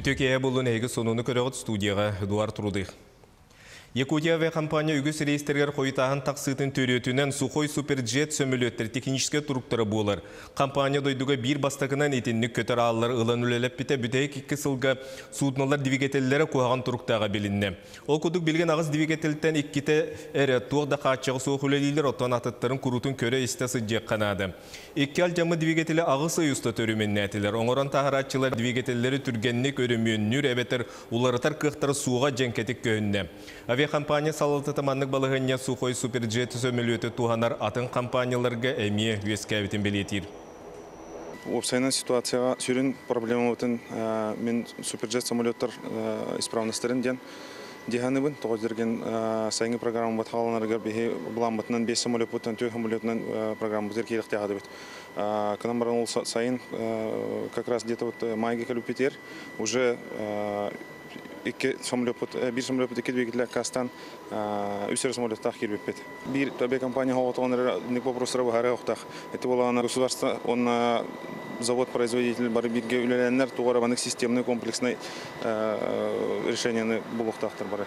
Үтек әе болын әйгі сонуны көріғыт студияға Эдуард Рудых. Якутия компания үгіс рейстергер қойытағын тақсытын төретінен Сухой Суперджет сөмілеттер техническе туруктары болар. Компания дойдуға бір бастақынан етінні көтір алылар ұлан үлелеп біте бүтәй кеккі сылға судналар двигателлері қоған туруктаға білінне. Ол күдік білген ағыз двигателттен иккіте әрі туғда қачығы соқ үлелейлер оттан атыттарын күрутын көрі істесі жек қанады. Икки ал жамы двигателі ағыз ұйыста төрімен нәтілер. Оңыран тағыратчылар двигателлері түргеннік өрімүйін әбетір уларытар қықтары суға жәнкетік көнне. Авиакомпания салыты таманнык балығынне сухой суперджет сөмілөті туғанар атын компанияларға әмие өскәбітін белетір. Опсайнан ситуацияға сүрін проблема өтін мен суперджет самолеттар исправностарын ден диханыбын тоғыздырген сайынғы программа бат халанаргар бихи бұлан батынан 5 самолет бұттан 4 самолетынан программа бұтыр кейлік тяғады бит. Канан баран ол сайын как раз где-то вот майге калюпитер уже икки самолет бир самолет икки двигатель кастан үсер самолет тах кирбеп бет бир табе компания хоготонер ник вопросдар бар охтах это была на государство он завод производитель бар бирге үлеленнер тугара системный комплексный решение булуктахтар бар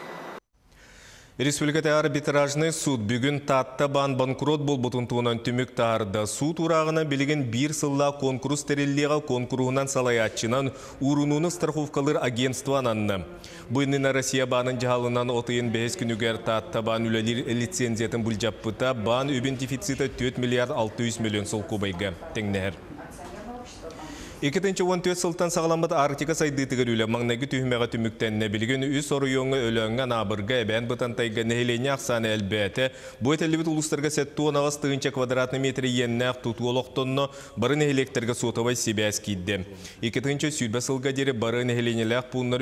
Республикада арбитражный суд бүгін татта бан банкрот бол бұтынтуынан түмік тарды. Суд урағына білген бір сылла конкурс тереллеға конкурунан салаятчынан урунуны страховкалыр агентстван анны. Бұйнына Россия банын жағалынан отыйын бәйіз күнігер татта бан үлелер лицензиятын бұл жаппыта бан өбін дефициті 4 миллиард 600 миллион сол. Теңнер. Екетінші 14 сылтан сағаламыд Арктика сайды тігірілі маңнегі түйімеға түміктенне білген үс орыйоңы өлөңі набырға әбән бұтантайға нәхелене ақсаны әлбәті. Бұл әтелібіт ұлыстарға сәтті онағыз тығынча квадратны метрі еннәқ тұту олықтонны бары нәхелектерге сотавай себәс кейді. Екетінші дері бары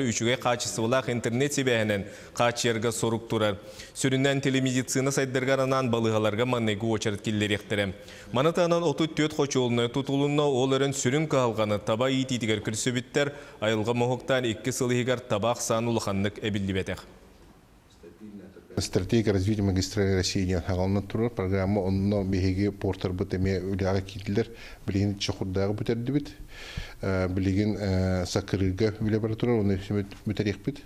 үшіге қачысывылақ интернет телемедицина сайдырғаранан балығаларға маңнегі очарат келдер ектірі. Манатанан 34 қочолыны тұтылынна ол өрін сүрін қалған саны таба ититигер күрсөбүттер айылға мохоктан икки сылыгар табақ сан улаханнык эбиллибетех. Стратегия развития магистрали России не хагална турар программа онно беге портер бут эме үлага китлер билген чохурдагы бүтерди бит. Билген сакырыга биле бар турар оны бит.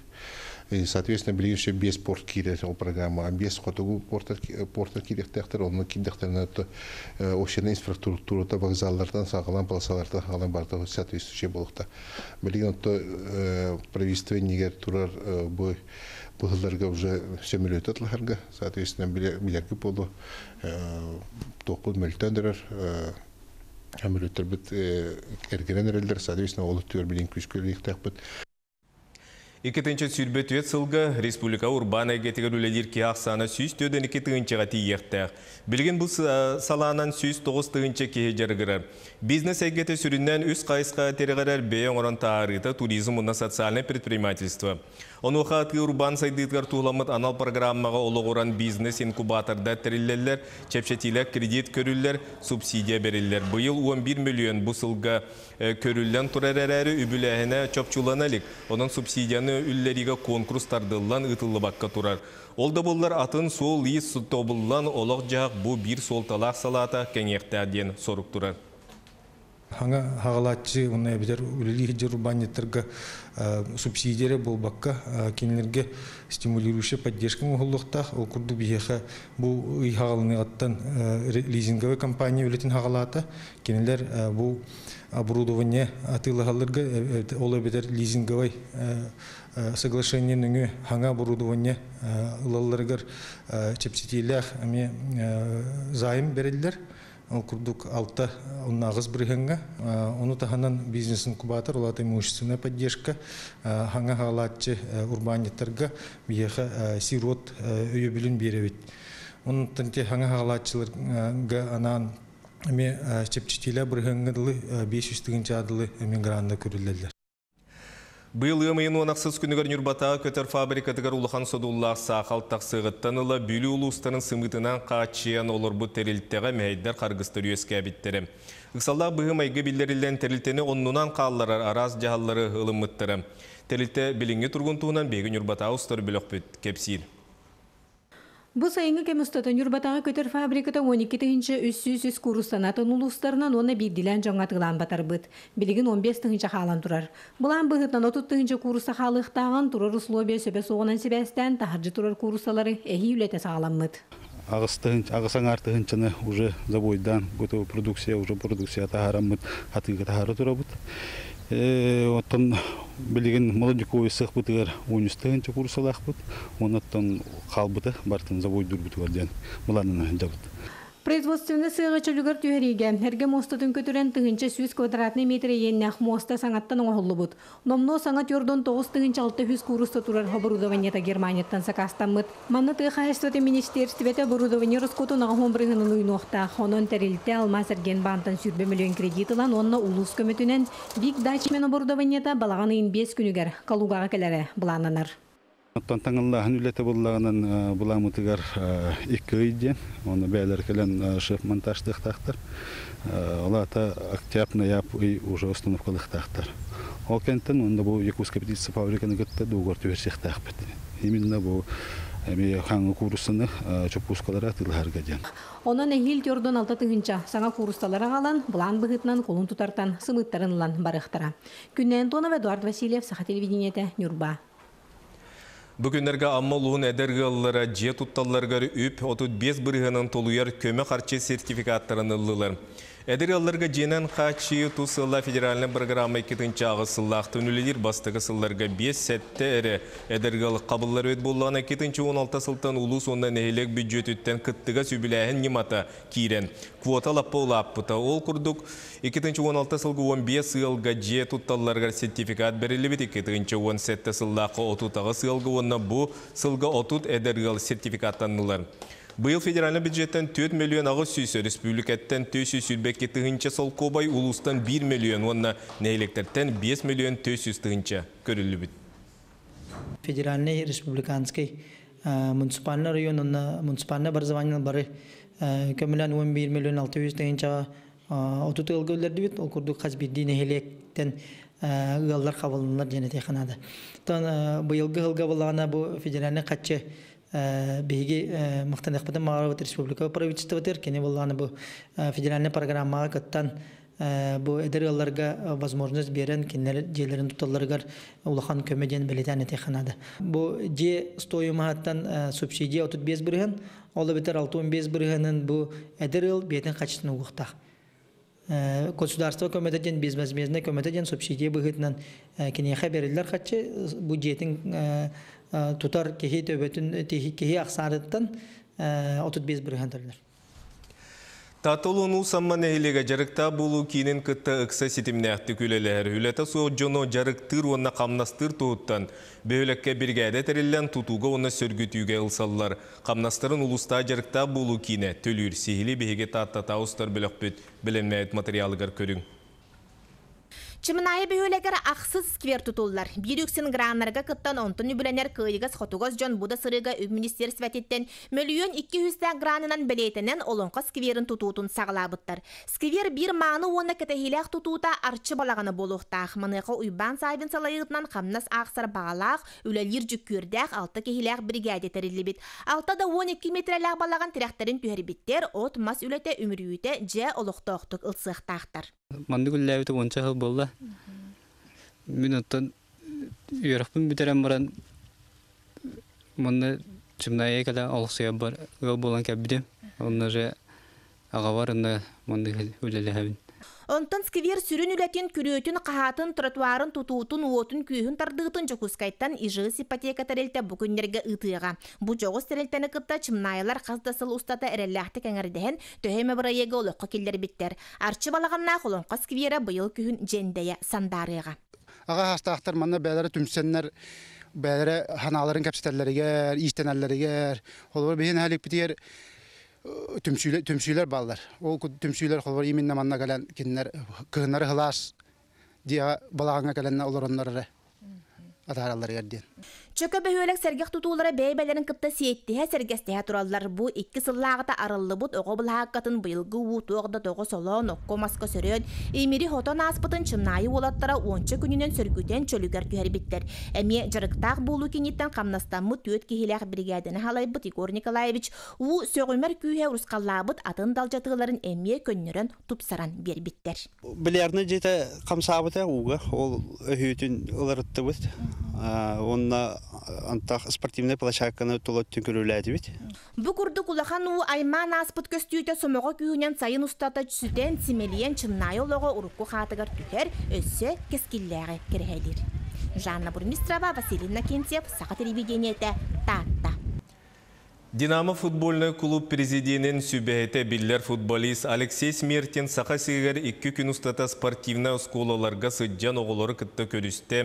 И, соответственно, ближе без порт кире ол программа, а без хотогу порта порта кирехтехтер, оны киндехтерне это общественная инфраструктура та вокзаллардан сагылан полосалардан сагылан барта соответствующий болукта. Билген то правительство нигер турар бу бұғыларға уже миллион атлахарға, соответственно, билергі болу тоқыл мөлтендірер, әмірлеттер біт әргерен әрелдер, соответственно, олы түйер білен күшкөлі иқтақ Икетінші сүрбет өт сылғы республика урбан әгетігер үлелер ки ақсаны сүйіс төден екі тығынчыға тиектәк. Білген бұл саланан сүйіс тоғыз тығынчы кеге жарғырар. Бизнес әгеті сүріннен үс қайысқа терегерер бейен оран тағарыта туризм ұна социальный предпринимательство. Оны қаты урбан сайдыдығар туғламыт анал программаға олығыран бизнес инкубаторда тәрілелер, чәпшетилер кредит көрілер, субсидия берілер. Бұйыл 11 миллион бұсылға көрілден тұрар әрәрі үбіләхіне. Оның субсидияны үллеріге конкурстардылан ұтылы баққа тұрар. Олда болар атын сол үй тобыллан олық жақ бұ бір сол талақ салата кәңектәден сорук тұрар. Хаңа хағалатчы, оны әбідер үлілі хиджер урбанеттерге субсидиялар болбаққа кенелерге стимулирующий поддержка мұғылықтақ. Ол бейеқі бұл үй хағалыны аттан лизинговый компания үлетін хағалаты. Кенелер бұл оборудование атылығалырға ол әбідер лизинговый соглашение нүңі хаңа оборудование ылаларығыр чепсетилях зайым берелдер. Ол курдук алта нағыз біргенге. Оны таханан бизнес инкубатор, олата имущественная поддержка, хаңа халатчы урбанеттарға бияха сирот өйө білін беребет. Оның тәнте хаңа халатчыларға анан эме чепчитиле біргенгеділі 500 тігінші адылы эмигранды көрілелер. Бұл өмейін онақсыз күнігер нүрбата көтер фабрикатығар улыхан содуллақ сақал тақсығыттан ұлы бүлі ұлыстарын сымытынан қачиян олар бұ терілттеға мәйдер қарғыстыр өске әбіттері. Үксаллақ бұғым әйгі білдерілден терілтені оннынан қаллары араз жағалары ғылымыттыры. Терілтті біліңі тұрғын туынан бегі нүрбата ұстыр. Бу сайынгы кемустатын юрбатағы көтөр фабриката 12 тыгынчы үссүс үс курустанатын улустарынан оны бирдилен жоңатылан батарбыт. Билигин 15 тыгынча халан турар. Булан быгытнан 30 тыгынча куруса халыктаган турар условия сөбе соғынан себестен тахаржы турар курусалары эхи үлете сагаламмыт. ағысаңар тыгынчаны уже заводдан готовая продукция уже продукция тахараммыт хатыга тахары турабыт оттон билигин молодиковый сых бытыгар тыгынча курсалахбыт онаттан бартын завод дурбутугар диэн буланына жабыт Производственный сыйғы чөлігір түйеріге, әрге мостатын көтірен тыгынча 100 квадратный метр еннәқ моста саңаттан оңғылы бұд. Номно саңат йордон 9 тыгынча 600 курыста турар оборудованиета Германияттан сакастамыт. Манны тыға әстөте министерствете оборудование роскотун ағын бірғынын уйноқта. Хонон тәрілті алмас әрген бантан сүрбе миллион кредитылан онна улус көмөтінен Биг Дачмен оборудованиета балаған үйін 5 күнігер калугаға келері бұлананар. Оттон таңыллаһын үлете буллаганан буламытыгар икки ыйден, оны бәйлер келен шеф монтаждык тахтар. Олата октябрь ноябрь уже установкалык тахтар. Ол онда бу Якутская птица фабриканы гытта дугар төверсек тахпыт. Именно бу эми хаңы курсыны чопускалара тылгарга ден. Онан эхил тёрдон алта тыгынча саңа курусталара калан, булан быгытнан колун тутартан сымыттарын лан барыхтара. Күннен Тонов Эдуард Васильев, Саха телевидениете, Нюрба. Бүгінерге аммалуын әдергіллары же тұтталларғары үп 35 бірғының толуяр көмі қарчы сертификаттарын ұлылар. Әдергілларға женен қачы тұсылла федеральный программа 2-ші ағысыллақ түнілер бастығы сылларға 5 сәтті әрі әдергілі қабыллар өт болуына 2-ші 16 сылтан ұлыс ондан әйелек бюджет үттен күттіға сөбіләйін немата кейрен. Квота лаппа олаппыта ол күрдік 2-ші 16 сылғы 15 сылға же тұтталларға сертификат берілі бет 2-ші 17 сыллақы 30 сылғы онна бұ сылға 30 әдергілі сертификаттанылар. Быйыл федеральный бюджеттен 4 миллион ағыз сүйсі, республикаттен 400 сүрбекке тығынча сол кобай, улустан 1 миллион, онна нәйлектерден 5 миллион 400 тығынча көрілі бүт. Федеральный республиканский муниципальный район, онна муниципальный образование бары көмілен 11 миллион 600 тығынча отут ылгөлерді бит, ол күрдік қаз бірді нәйелектен ылгалар қабылынлар және тейханады. Быйылғы ылға болағына бұл федеральный қатчы беги мактан экпатан мағарабат республика правительство тер кене болланы бу федеральный программага кыттан бу эдергаларга возможность берен кинлер жерлерин туталларгар улахан этеханада бу же стоиматтан субсидия отут бирген ол бетер бу угуктак государство субсидия кинеха тутар кеһи төбөтүн кеһи аксарыттан отут без бирген төрлөр Татылуну самман әйлеге жарықта болу кейінен күтті ұқса сетімнәқті күлелер. Үләті соқ жоно жарықтыр онна қамнастыр туыттан. Бөлекке біргәді тәріллән тутуға оны сөргітуге ұлсалылар. Қамнастырын ұлыста жарықта болу кейіне төлір сейілі бейге татта тауыстар білік бүт білінмәйт материалығар көрің. Чымынайы бүйөлегер ақсыз сквер тұтулар. Bir үксін граннарға кыттан онтын үбіленер кыйығыз хотуғыз жон бұда сырыға үб министерствәтеттен миллион 200 гранынан білетінен олонқа скверін тұтуытын сағылабыттар. Сквер бір маны оны кәтәхиләқ тұтуыта арчы балағаны болуқтақ. Мыныға ұйбан сайбын салайытынан қамнас ақсар бағалақ, үләлер жүккөрдәқ алты кехиләқ бригаде тәрілі бит. Алтада 12 метреләқ балаған тірәқтерін түйәрбіттер, от мас үләте өмірүйті же олықтоқтық ылсықтақтар. Манды күлләбіті онша хыл болды. Мен оттан үйрақпын бітерен баран мұнда чымнайы кәлі олықсыя бар. Өл болан кәбідем. Онна же аға бар, онда мұнды өлелі әбін. Онтон сквер сүрін үләтен күрөтін қағатын тротуарын тутуутун уотун күйін тардыгытын жокускайттан ижығыс ипотека тәрелті бүкіндерге ытыға. Бұ жоғыз тәрелтені кытта чымнайылар қаздасыл устата әрелләхті кәңірден төһеме бұрайығы олыққа келдер биттер. Арчы балағанна қолонқа сквері бұйыл күйін жендея сандарыға. Аға хастақтар манна бәлері түмсеннер бәлері ханаларын кәпсетерлерігер, истенерлерігер, түмсүйлер баллар. Ол түмсүйлер холбар именно манна калан киннер кыгнары хылас дия балагаңа каланна олороннары атаралар ярден. Чөкө сәргех тутуулары бәйбәлерин кытта сиеттиһэ сәргестиһэ тураллар. Бу икки сыллаагыта арыллыбыт ого былааккатын быйылгы уу туогда того солоон окко маска сөрөөн имири хотон ааспытын чымнайы уолаттара уонча күнүнөн сөргүтен чөлүгер түһэрбиттер эми жарыктаах буулу киниттен камнастаммыт түөт кихилээх бригаданы халайбыт Егор Николаевич. Уу сөөгүмер күүһэ урускаллаабыт атын далжатыыларын эмие көннөрөн тупсаран бербиттер Билерны жете камсабыта уга ол өһүтүн ылырыттыбыт. Онна антах спортивная площадканы толоттун көрүләди бит. Бу курдук улахан уу айман аспыт көстүүтө сомого күүнен сайын устата сүтен симелиен чыннай олого урукку хатыгар түхер өссө кескилләге керһәдир. Жанна Бурмистрова, Василий Накентьев, Саха телевидениете, Татта. Динамо футбольный клуб президентин сүбәйті биллер футболист Алексей Смертин сақа сегер 2 күн ұстата спортивна сколаларға сыджан оғылары кітті көрісті.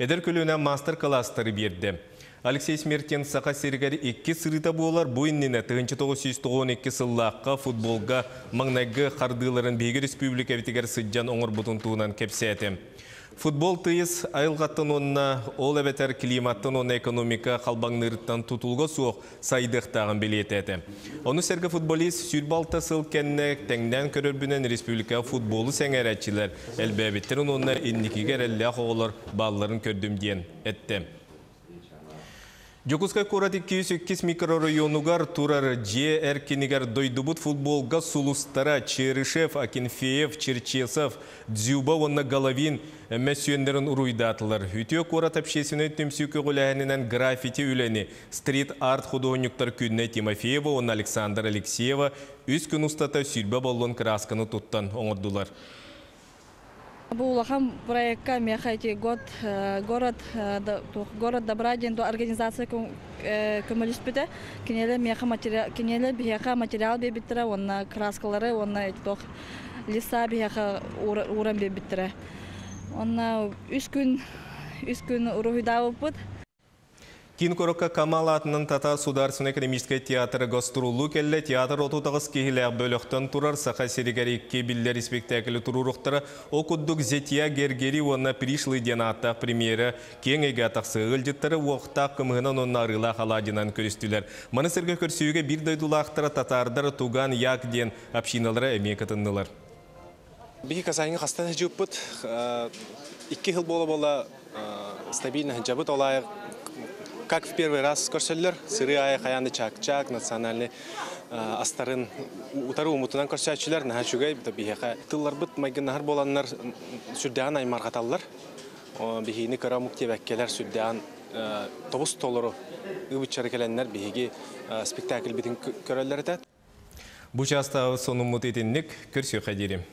Эдер көліне мастер-класстары берді. Алексей Смертин сақа сергер 2 сырыта болар бұйыннені 1992 сыллаққа футболға маңнайғы қардыларын Бейгі Республика бітігер сыджан оңыр бұтын туынан кепсеті. Футбол тыйыз айылғаттын онына ол әбетер климаттын онна экономика қалбаңнырыттан тұтылғы суық сайдықтағын білететі. Оны сәргі футболист сүрбалта сыл тәңден көрірбінен республика футболы сәңәрәтчілер әлбәбеттерін онна инникігер әлі оғылар балларын көрдім ден әтті. Жокускай корат 202 микрорайонугар турар же эркинигар дойдубут футболга Сулустара, Черышев, Акинфеев, Черчесов, Дзюба, онна Головин мәсүйендерін уруйдатылар. Үтіе корат общественный түмсүйкі ғыләнінен граффити үләні стрит-арт художниктар күнне Тимофеева, онна Александр Алексеева үз күн ұстата сүрбе болын красканы туттан оңырдылар. Бұл улахан проектка мехайти год город город добра ден до организация көмөлүспүтэ кинеле меха материал кинеле бияка материал бебиттере онна краскалары онна тох лиса бияка уран бебиттере онна үч күн үч күн урухидабыппыт Кин корокка Камал атынан Тата Сударственный экономический театры гастролу келле театр отутағыз кейіләк бөліқтен тұрар сақа серігері кебілдер спектаклі тұруруқтары окуддук зетия гергери онна пришлый ден аттақ премьері кең еге атақсы ғылжыттары уақытақ кымығынан онна арыла халадинан көрістілер. Маны сірге көрсүйіге бір дойдулақтары татардар туган як ден общиналары әме кытыннылар. Биһи касайын хастан жуппут, икки хыл бола бола стабильно жабыт олайық как в первый раз көрсөллөр сыры ая хаянды чак-чак национальный астарын. Утары умутунан көрсөчүлөр наха чугай бихеха тыллар быт майгыннар боланнар сүрдән аймаргаталлар бихини карамук тебеккелер сүрдән тобус толору. Ыбычары келеннер бихиги спектакль битин көрөллөр этет Бұ жастағы сонымыт етіннік көрсі қадерім.